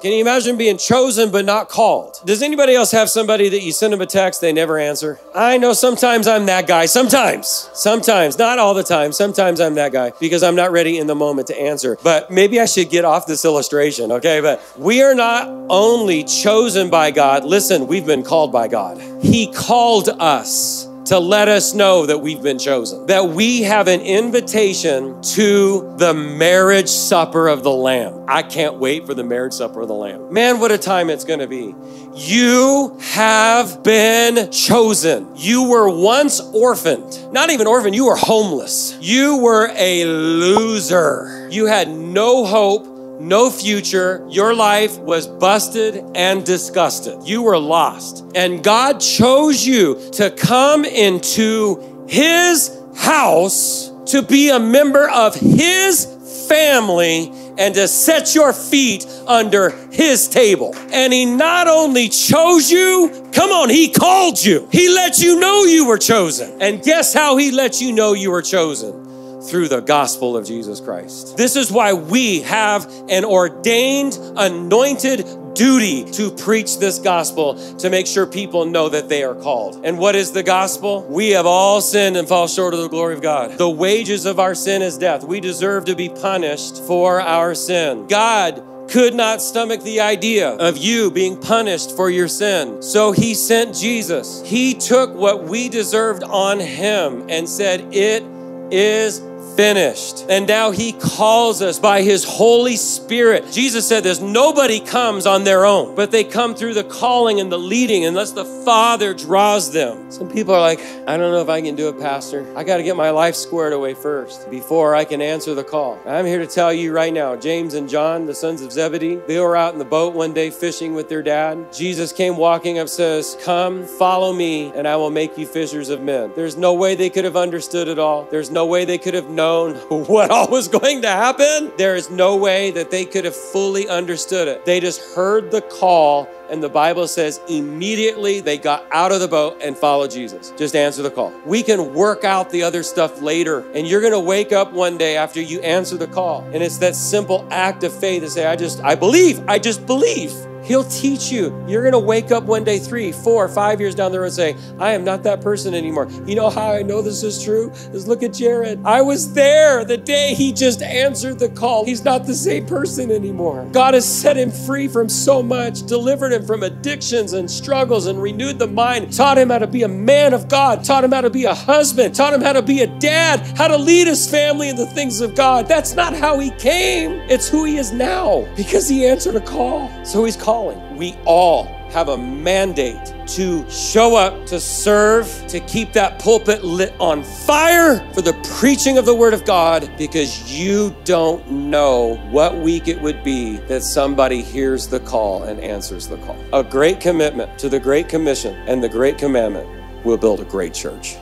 Can you imagine being chosen but not called? Does anybody else have somebody that you send them a text, they never answer? I know sometimes I'm that guy. Sometimes, sometimes, not all the time. Sometimes I'm that guy because I'm not ready in the moment to answer. But maybe I should get off this illustration, okay? But we are not only chosen by God, listen, we've been called by God. He called us to let us know that we've been chosen, that we have an invitation to the marriage supper of the Lamb. I can't wait for the marriage supper of the Lamb. Man, what a time it's to be. You have been chosen. You were once orphaned. Not even orphaned, you were homeless. You were a loser. You had no hope no future. Your life was busted and disgusted. You were lost. And God chose you to come into His house to be a member of His family and to set your feet under His table. And He not only chose you, come on, He called you. He let you know you were chosen. And guess how He let you know you were chosen? Through the gospel of Jesus Christ. This is why we have an ordained, anointed duty to preach this gospel to make sure people know that they are called. And what is the gospel? We have all sinned and fall short of the glory of God. The wages of our sin is death. We deserve to be punished for our sin. God could not stomach the idea of you being punished for your sin. So he sent Jesus. He took what we deserved on him and said, It is finished. And now he calls us by his Holy Spirit. Jesus said this nobody comes on their own, but they come through the calling and the leading unless the Father draws them. Some people are like, I don't know if I can do it, Pastor. I got to get my life squared away first before I can answer the call. I'm here to tell you right now James and John, the sons of Zebedee, they were out in the boat one day fishing with their dad. Jesus came walking up, says, Come, follow me, and I will make you fishers of men. There's no way they could have understood it all. There's no way they could have known what all was going to happen, there is no way that they could have fully understood it. They just heard the call, and the Bible says immediately they got out of the boat and followed Jesus. Just answer the call. We can work out the other stuff later, and you're going to wake up one day after you answer the call, and it's that simple act of faith to say, I just, I believe, I just believe. He'll teach you. You're going to wake up one day, three, four, five years down the road and say, I am not that person anymore. You know how I know this is true? Is look at Jared. I was there the day he just answered the call. He's not the same person anymore. God has set him free from so much, delivered him from addictions and struggles, and renewed the mind, taught him how to be a man of God, taught him how to be a husband, taught him how to be a dad, how to lead his family in the things of God. That's not how he came, it's who he is now because he answered a call. So he's called calling. We all have a mandate to show up, to serve, to keep that pulpit lit on fire for the preaching of the Word of God because you don't know what week it would be that somebody hears the call and answers the call. A great commitment to the Great Commission and the Great Commandment will build a great church.